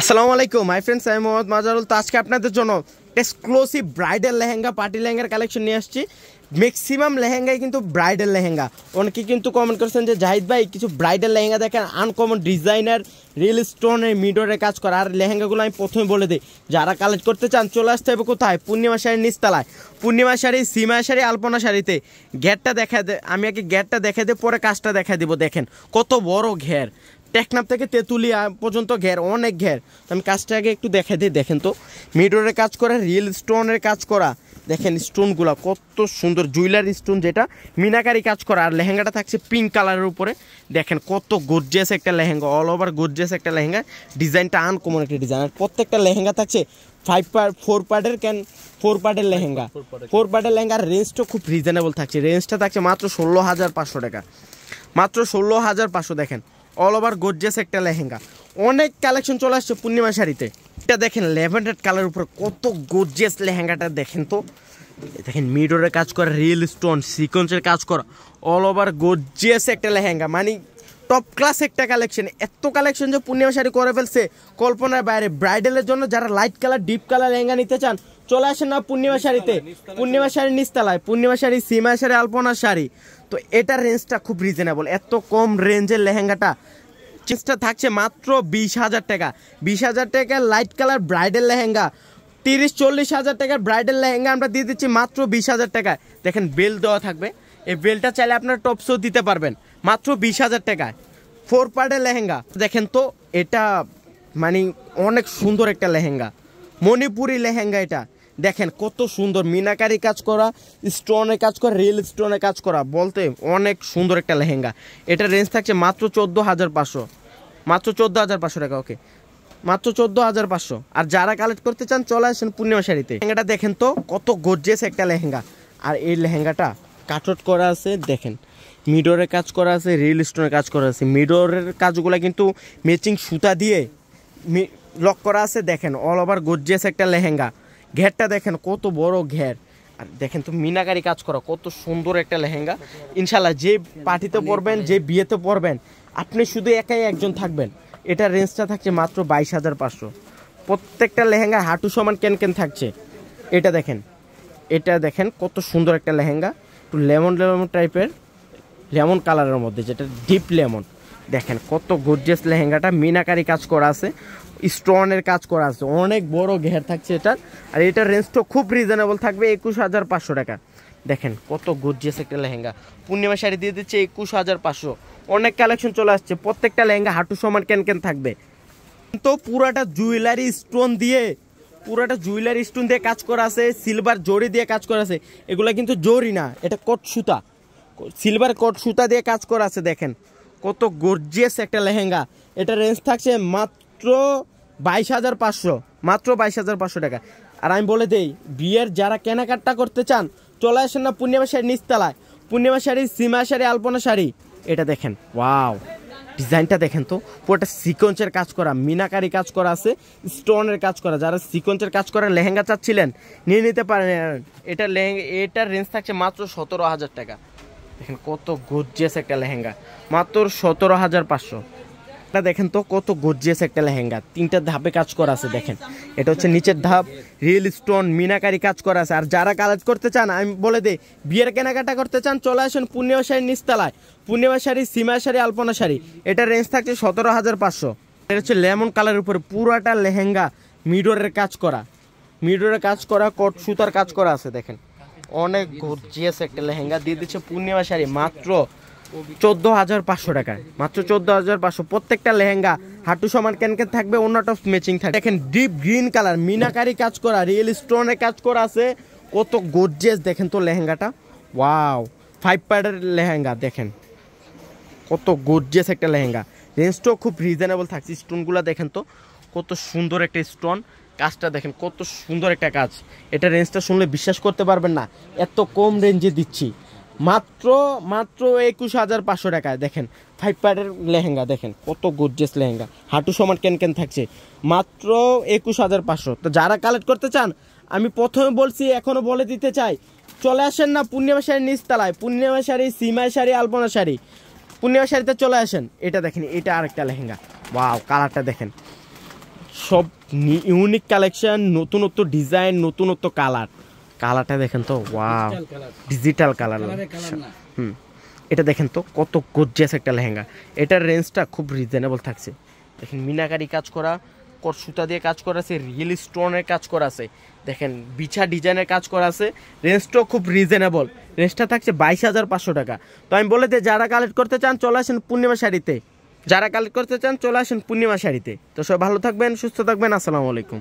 আসসালামু আলাইকুম my friends আমি মোহাম্মদ মাজারুল। তো আজকে আপনাদের জন্য এক্সক্লুসিভ ব্রাইডাল লেহেঙ্গা পার্টি লেহেঙ্গার কালেকশন নিয়ে আসছি। ম্যাক্সিমাম লেহেঙ্গাই কিন্তু ব্রাইডাল লেহেঙ্গা। অনেকে কিন্তু কমেন্ট করছেন যে, জাহিদ ভাই, কিছু ব্রাইডাল লেহেঙ্গা দেখেন আনকমন ডিজাইনার রিল স্টোনের মিডরের কাজ করা। আর লেহেঙ্গাগুলো আমি প্রথমে বলে দিই, যারা কালেক্ট করতে চান, চলে আসতে হবে কোথায়? পূর্ণিমা শাড়ির নিচতলায়। পূর্ণিমা শাড়ি, সীমা শাড়ি, আলপনা শাড়িতে। ঘেরটা দেখা দে আমি আগে ঘেরটা দেখা দিয়ে পরে কাজটা দেখা দিব, দেখেন। কত বড় ঘের। টেকনাপ থেকে তেঁতুলিয়া পর্যন্ত ঘের অনেক ঘের। আমি কাজটা আগে একটু দেখে দিই দেখেন তো। মিডরের কাজ করা রিয়েল স্টোনের কাজ করা। দেখেন স্টোনগুলো কত সুন্দর জুয়েলারি স্টোন যেটা মিনাকারি কাজ করা। আর লেহেঙ্গাটা থাকছে পিঙ্ক কালারের উপরে। দেখেন কত গর্জিয়াস একটা লেহেঙ্গা অল ওভার গর্জিয়াস একটা লেহেঙ্গা। ডিজাইনটা আনকমন একটা ডিজাইন আর প্রত্যেকটা লেহেঙ্গা থাকছে ফাইভ পার্ট ফোর পার্টের ক্যান ফোর পার্টের লেহেঙ্গা। ফোর পার্টের লেহেঙ্গার রেঞ্জটা খুব রিজনেবল থাকছে। রেঞ্জটা থাকছে মাত্র ষোলো হাজার পাঁচশো টাকা। মাত্র ষোলো হাজার পাঁচশো দেখেন। অল ওভার গোর্জিয়াস একটা লেহেঙ্গা। অনেক কালেকশন চলে আসছে পূর্ণিমা শাড়িতে। এটা দেখেন লেভেন্ডেড কালার উপর কত গোর্জিয়াস লেহেঙ্গাটা দেখেন তো। দেখেন মিডরের কাজ করা রিয়েল স্টোন সিকোয়েন্সের কাজ করা অল ওভার গোর্জিয়াস একটা লেহেঙ্গা। মানে টপ ক্লাস একটা কালেকশন এত কালেকশন যে পূর্ণিমা শাড়ি করে ফেলছে কল্পনার বাইরে। ব্রাইডালের জন্য যারা light colour deep colour lehenga নিতে চান, চলে আসেন না পূর্ণিমা শাড়িতে। পূর্ণিমা শাড়ি নিচতলায় পূর্ণিমা শাড়ি সীমা শাড়ি আলপনা শাড়ি। তো এটার রেঞ্জটা খুব রিজনেবল এত কম রেঞ্জের লেহেঙ্গাটা চেষ্টা থাকছে মাত্র বিশ হাজার টাকা। বিশ হাজার টাকার লাইট কালার ব্রাইডাল লেহেঙ্গা। তিরিশ, চল্লিশ হাজার টাকার ব্রাইডাল লেহেঙ্গা আমরা দিয়ে দিচ্ছি মাত্র বিশ হাজার টাকায়। দেখেন বেল দেওয়া থাকবে। এই বেলটা চাইলে আপনার টপসও দিতে পারবেন। মাত্র বিশ হাজার টাকায়। ফোর পার্টের লেহেঙ্গা। দেখেন তো, এটা মানে অনেক সুন্দর একটা লেহেঙ্গা। মণিপুরি লেহেঙ্গা এটা। দেখেন কত সুন্দর মিনাকারি কাজ করা স্টোনের কাজ করা, রিয়েল স্টোনের কাজ করা, বলতে অনেক সুন্দর একটা লেহেঙ্গা। এটা রেঞ্জ থাকছে মাত্র চোদ্দ হাজার পাঁচশো। মাত্র চোদ্দ হাজার পাঁচশো টাকা ওকে মাত্র চোদ্দ হাজার পাঁচশো। আর যারা কালেক্ট করতে চান, চলে আসেন পূর্ণিমা শাড়িতে। লেহেঙ্গাটা দেখেন তো, কত গর্জিয়াস একটা লেহেঙ্গা। আর এই লেহেঙ্গাটা কাটট করা আছে, দেখেন। মিডরের কাজ করা আছে, রিয়েল স্টোনের কাজ করা আছে। মিডরের কাজগুলো কিন্তু ম্যাচিং সুতা দিয়ে লক করা আছে, দেখেন অল ওভার গর্জিয়াস একটা লেহেঙ্গা। ঘেরটা দেখেন, কত বড় ঘের। আর দেখেন তো মিনাকারি কাজ করা, কত সুন্দর একটা লেহেঙ্গা। ইনশাল্লাহ যে পার্টিতে পরবেন, যে বিয়েতে পরবেন, আপনি শুধু একাই একজন থাকবেন। এটা রেঞ্জটা থাকছে মাত্র বাইশ হাজার পাঁচশো। প্রত্যেকটা লেহেঙ্গা হাঁটু সমান কেন কেন থাকছে, এটা দেখেন। এটা দেখেন কত সুন্দর একটা লেহেঙ্গা, একটু লেমন লেমন টাইপের লেমন কালারের মধ্যে, যেটা ডিপ লেমন দেখেন কত গর্জিয়াস লেহেঙ্গাটা, মিনাকারি কাজ করা আছে। স্টোনের কাজ করা আছে। অনেক বড় ঘের থাকছে এটার। আর এটার রেঞ্জটা খুব রিজনেবল থাকবে, একুশ হাজার পাঁচশো টাকা। দেখেন, কত গর্জিয়াস একটা লেহেঙ্গা। পূর্ণিমা শাড়ি দিয়ে দিচ্ছে একুশ হাজার পাঁচশো। অনেক কালেকশন চলে আসছে। প্রত্যেকটা লেহেঙ্গা হাঁটু সমান কেন কেন থাকবে। তো পুরাটা জুয়েলারি স্টোন দিয়ে, পুরাটা জুয়েলারি স্টোন দিয়ে কাজ করা আছে সিলভার জড়ি দিয়ে কাজ করা আছে। এগুলো কিন্তু জড়ি না, এটা কট সুতা। সিলভার কট সুতা দিয়ে কাজ করা আছে, দেখেন। কত গর্জিয়াস একটা লেহেঙ্গা। এটা রেঞ্জ থাকছে মাত্র বাইশ হাজার পাঁচশো, মাত্র বাইশ হাজার পাঁচশো টাকা। আর আমি বলে দেই, বিয়ের যারা কেনাকাটা করতে চান, চলে আসেন না পূর্ণিমা শাড়ি নিচতলায়। পূর্ণিমা শাড়ি, সীমা শাড়ি, আলপনা শাড়ি, এটা দেখেন, ওয়াও। ডিজাইনটা দেখেন তো, পুরোটা সিকোয়েন্সের কাজ করা, মিনাকারি কাজ করা আছে, স্টোনের কাজ করা। যারা সিকোয়েন্সের কাজ করা লেহেঙ্গা চাচ্ছিলেন, নিয়ে নিতে পারেন। এটা লেহেঙ্গা, এটার রেঞ্জ থাকছে মাত্র সতেরো হাজার টাকা। দেখেন কত গর্জিয়াস একটা লেহেঙ্গা, মাত্র সতেরো হাজার পাঁচশো। এটা দেখেন তো কত গর্জিয়াস একটা লেহেঙ্গা। তিনটা ধাপে কাজ করা আছে, দেখেন। এটা হচ্ছে নিচের ধাপ রিয়েল স্টোন মিনাকারি কাজ করা আছে। আর যারা কালেক্ট করতে চান, আমি বলে দিই, বিয়ের কেনাকাটা করতে চান, চলে আসেন পূর্ণিমা শাড়ি নিচতলায়। পূর্ণিমা শাড়ি, সীমা শাড়ি, আলপনা শাড়ি। এটা রেঞ্জ থাকছে সতেরো হাজার পাঁচশো। এটা হচ্ছে লেমন কালারের উপরে পুরাটা লেহেঙ্গা মিডোরের কাজ করা। মিডোরের কাজ করা, কট সুতার কাজ করা আছে, দেখেন। অনেক গর্জিয়াস একটা লেহেঙ্গা। দিয়ে দিচ্ছে পূর্ণিমা শাড়ি, মাত্র চোদ্দ হাজার পাঁচশো টাকায়। মাত্র চোদ্দ হাজার পাঁচশো। প্রত্যেকটা লেহেঙ্গা হাঁটু সমান কেন থাকবে অন্য অন্যটা ম্যাচিং থাকে দেখেন ডিপ গ্রিন কালার মিনাকারি কাজ করা রিয়েল স্টোনের কাজ করা আছে। কত গর্জিয়াস দেখেন তো লেহেঙ্গাটা। ওয়াও ফাইভ পার্টের লেহেঙ্গা, দেখেন। কত গর্জিয়াস একটা লেহেঙ্গা। রেঞ্জটাও খুব রিজনেবল থাকছে স্টোনগুলো দেখেন তো। কত সুন্দর একটা স্টোন কাজটা দেখেন, কত সুন্দর একটা কাজ। এটা রেঞ্জটা শুনলে বিশ্বাস করতে পারবেন না। এত কম রেঞ্জে দিচ্ছি। মাত্র মাত্র একুশ হাজার পাঁচশো টাকায় দেখেন ফাইভ পার্টের লেহেঙ্গা, দেখেন, কত গর্জিয়াস লেহেঙ্গা। হাঁটু সমান কেন কেন থাকছে? মাত্র একুশ হাজার পাঁচশো। তো যারা কালেক্ট করতে চান, আমি প্রথমে বলছি এখনও বলে দিতে চাই, চলে আসেন না পূর্ণিমা শাড়ি নিচতলায়। পূর্ণিমা শাড়ি সীমা শাড়ি, আলপনা শাড়ি। পূর্ণিমা শাড়িতে চলে আসেন। এটা দেখেন, এটা আরেকটা লেহেঙ্গা। ওয়াও কালারটা দেখেন। সব ইউনিক কালেকশন নতুনত্ব ডিজাইন নতুনত্ব কালার কালারটা দেখেন তো ওয়াও ডিজিটাল কালার হুম এটা দেখেন তো কত গর্জিয়াস একটা লেহেঙ্গা। এটার রেঞ্জটা খুব রিজনেবল থাকছে। দেখেন মিনাকারি কাজ করা কর সুতা দিয়ে কাজ করা আছে রিয়েল স্টোনের কাজ করা আছে। দেখেন বিছা ডিজাইনের কাজ করা আছে। রেঞ্জটাও খুব রিজনেবল রেঞ্জটা থাকছে বাইশ হাজার পাঁচশো টাকা। তো আমি বলে দিই যারা কালেক্ট করতে চান চলে আসেন পূর্ণিমা শাড়িতে। যারা কালেক্ট করতে চান চলে আসেন পূর্ণিমা শাড়িতে। তো সব ভালো থাকবেন সুস্থ থাকবেন আসসালামু আলাইকুম।